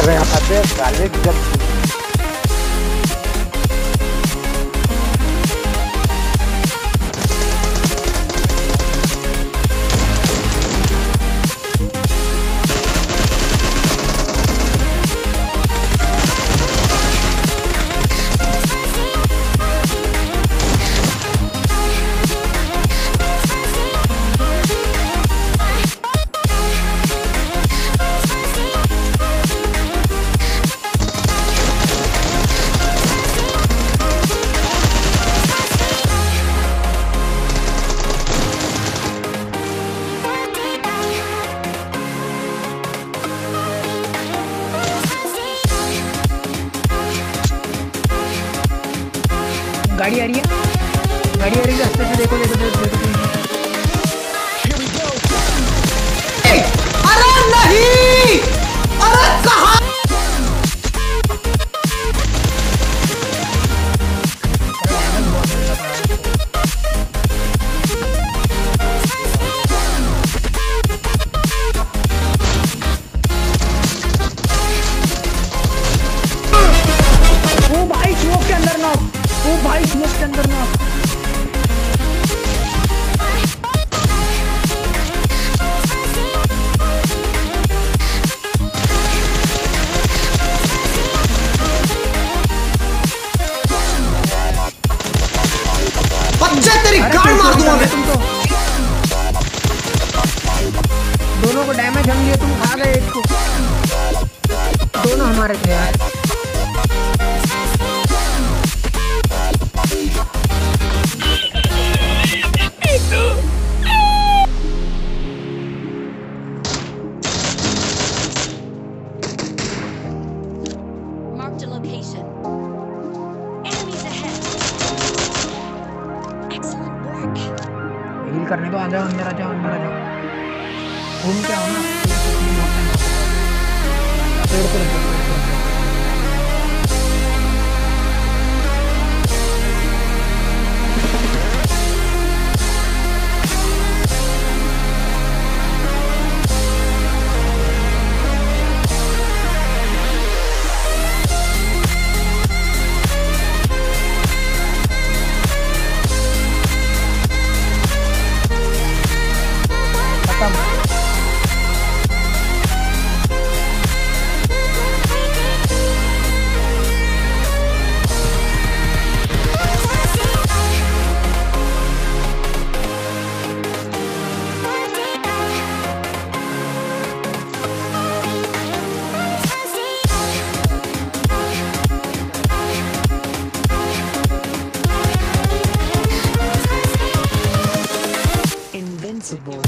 अरे पे गार्लिक जब गाड़ी आ रही है। गाड़ी आ रही है रास्ते से देखो देखो देखो देखो भाई स्मोक के अंदर नॉक बच्चे तेरी गाड़ मार दूँगा मैं। तुमको। दोनों को डैमेज हम लिए तुम खा गए एक को। दोनों हमारे थे यार करने तो आ जाओ अंदर, आ जाओ, अंदर, आ जाओ। घूम के आओ ना। पेड़ पे Invincible.